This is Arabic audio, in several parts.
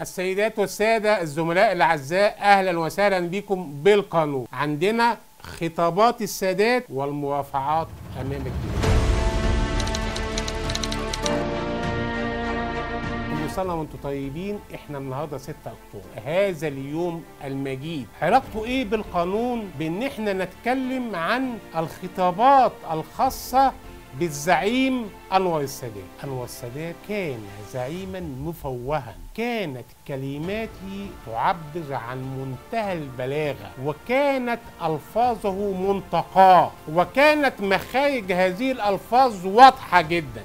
السيدات والسادة الزملاء الأعزاء أهلا وسهلا بكم بالقانون. عندنا خطابات السادات والمرافعات أمام الجميع. سنة وأنتم طيبين إحنا النهارده 6 أكتوبر. هذا اليوم المجيد. علاقته إيه بالقانون؟ بإن إحنا نتكلم عن الخطابات الخاصة بالزعيم أنور السادات أنور السادات كان زعيما مفوها. كانت كلماته تعبر عن منتهى البلاغة وكانت ألفاظه منتقاه وكانت مخارج هذه الألفاظ واضحة جدا.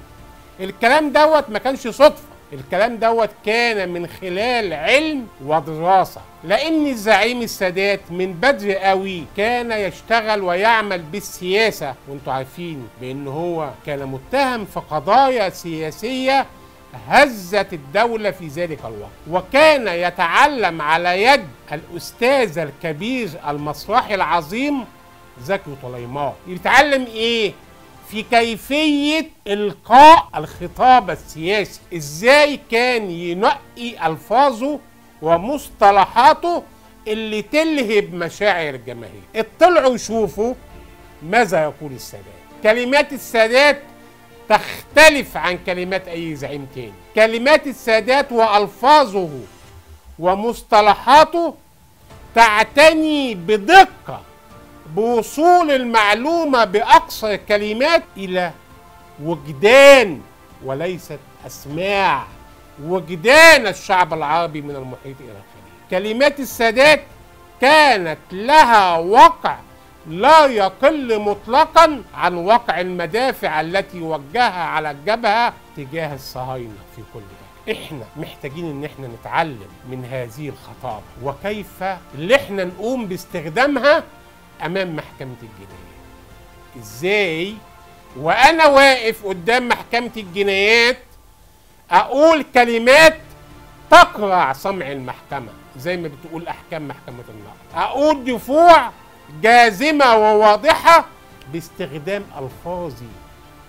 الكلام دوت ما كانش صدفة. الكلام دوت كان من خلال علم ودراسة لأن الزعيم السادات من بدري قوي كان يشتغل ويعمل بالسياسة. وانتوا عارفين بأن هو كان متهم في قضايا سياسية هزت الدولة في ذلك الوقت. وكان يتعلم على يد الأستاذ الكبير المسرحي العظيم زكي طليمان يتعلم إيه؟ في كيفية إلقاء الخطاب السياسي؟ إزاي كان ينقي ألفاظه ومصطلحاته اللي تلهب مشاعر الجماهير؟ اطلعوا يشوفوا ماذا يقول السادات. كلمات السادات تختلف عن كلمات أي زعيم تاني. كلمات السادات وألفاظه ومصطلحاته تعتني بدقة بوصول المعلومة بأقصى الكلمات إلى وجدان وليست أسماع. وجدان الشعب العربي من المحيط إلى الخليج. كلمات السادات كانت لها وقع لا يقل مطلقا عن وقع المدافع التي وجهها على الجبهة تجاه الصهاينة في كل ده. إحنا محتاجين إن إحنا نتعلم من هذه الخطابة وكيف اللي إحنا نقوم باستخدامها أمام محكمة الجنايات. إزاي؟ وأنا واقف قدام محكمة الجنايات أقول كلمات تقرع سمع المحكمة زي ما بتقول أحكام محكمة النقض أقول دفوع جازمة وواضحة باستخدام ألفاظي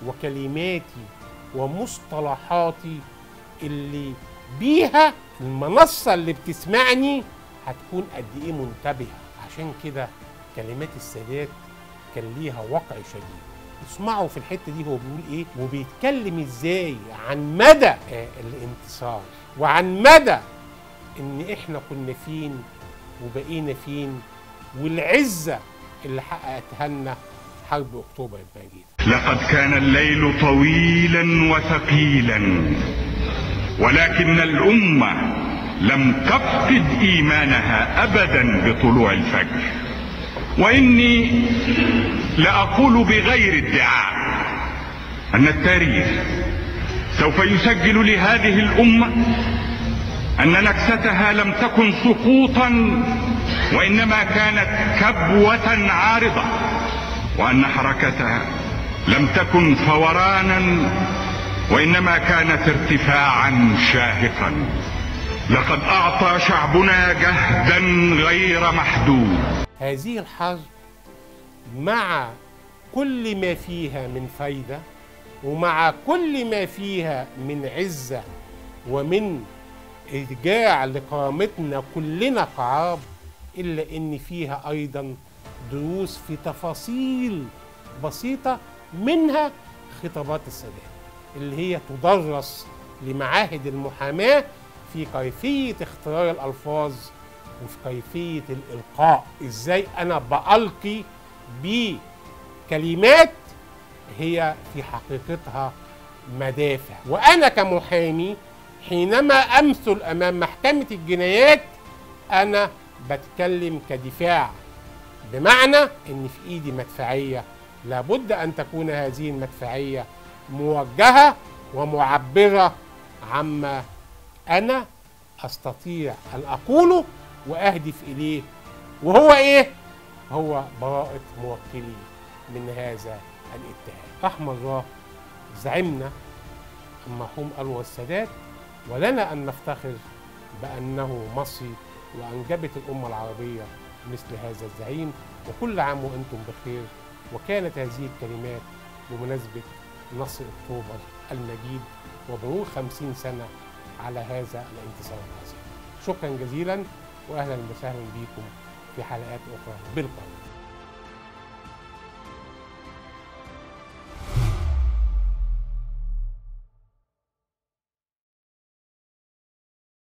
وكلماتي ومصطلحاتي اللي بيها المنصة اللي بتسمعني هتكون قد إيه منتبهة. عشان كده كلمات السادات كان ليها وقع شديد. اسمعوا في الحتة دي هو بيقول إيه؟ وبيتكلم إزاي عن مدى آه الانتصار وعن مدى إن إحنا كنا فين وبقينا فين والعزة اللي حققتها لنا حرب أكتوبر المجيده لقد كان الليل طويلا وثقيلا ولكن الأمة لم تفقد إيمانها ابدا بطلوع الفجر. وإني لأقول بغير ادعاء أن التاريخ سوف يسجل لهذه الأمة أن نكستها لم تكن سقوطا وإنما كانت كبوة عارضة وأن حركتها لم تكن فورانا وإنما كانت ارتفاعا شاهقا لقد أعطى شعبنا جهدا غير محدود هذه الحرب مع كل ما فيها من فايدة ومع كل ما فيها من عزة ومن إرجاع لكرامتنا كلنا كعرب إلا إن فيها أيضا دروس في تفاصيل بسيطة منها خطابات السادات اللي هي تدرس لمعاهد المحاماة في كيفية اختيار الألفاظ وفي كيفية الإلقاء. إزاي أنا بألقي بكلمات هي في حقيقتها مدافع. وأنا كمحامي حينما أمثل أمام محكمة الجنايات أنا بتكلم كدفاع. بمعنى إن في إيدي مدفعية. لابد أن تكون هذه المدفعية موجهة ومعبرة عما أنا أستطيع أن أقوله. وأهدف إليه. وهو إيه؟ هو براءة موكلي من هذا الاتهام. رحم الله زعمنا المرحوم انور السادات ولنا أن نفتخر بأنه مصري وأنجبت الأمة العربية مثل هذا الزعيم. وكل عام وأنتم بخير. وكانت هذه الكلمات بمناسبة نصر أكتوبر المجيد ومرور خمسين سنة على هذا الانتصار العظيم. شكرا جزيلا. واهلا وسهلا بكم في حلقات أخرى. بالقادم